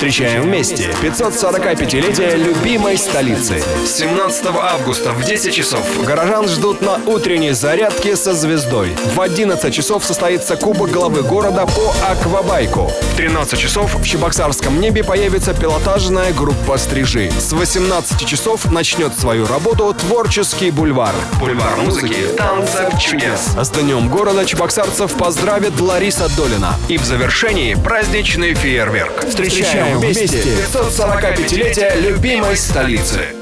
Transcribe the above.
Встречаем вместе 545-летие любимой столицы. 17 августа в 10 часов. Горожан ждут на утренней зарядке со звездой. В 11 часов состоится Кубок главы города по аквабайку. В 13 часов в Чебоксарском небе появится пилотажная группа «Стрижи». С 18 часов начнет свою работу творческий бульвар. Бульвар музыки, танцев, чудес. С Днем города чебоксарцев поздравит Лариса Долина. И в завершении праздничный фейерверк. Встречаем вместе 545-летие любимой столицы.